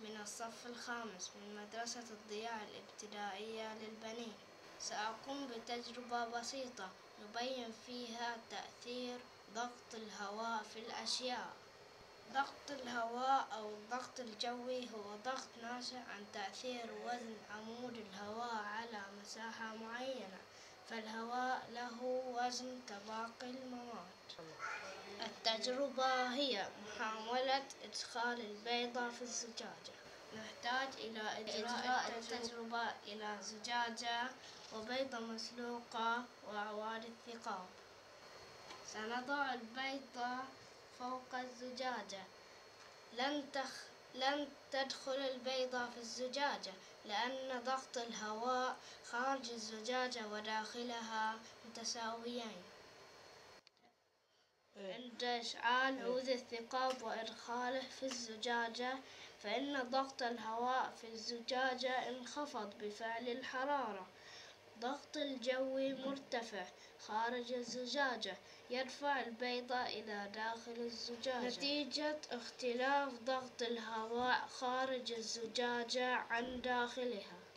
من الصف الخامس من مدرسة الضياء الابتدائية للبنين. سأقوم بتجربة بسيطة نبين فيها تأثير ضغط الهواء في الأشياء. ضغط الهواء أو الضغط الجوي هو ضغط ناشئ عن تأثير وزن عمود الهواء على مساحة معينة فالهواء له وزن كباقي المواد التجربة هي محاولة إدخال البيضة في الزجاجة. نحتاج إلى إجراء التجربة إلى زجاجة وبيضة مسلوقة وأعواد الثقاب. سنضع البيضة فوق الزجاجة. لن تخ... لن تدخل البيضة في الزجاجة لأن ضغط الهواء خارج الزجاجة وداخلها متساويين. عند إشعال عود الثقاب وإدخاله في الزجاجة فإن ضغط الهواء في الزجاجة انخفض بفعل الحرارة. ضغط الجو مرتفع خارج الزجاجة يرفع البيضة إلى داخل الزجاجة. نتيجة اختلاف ضغط الهواء خارج الزجاجة عن داخلها.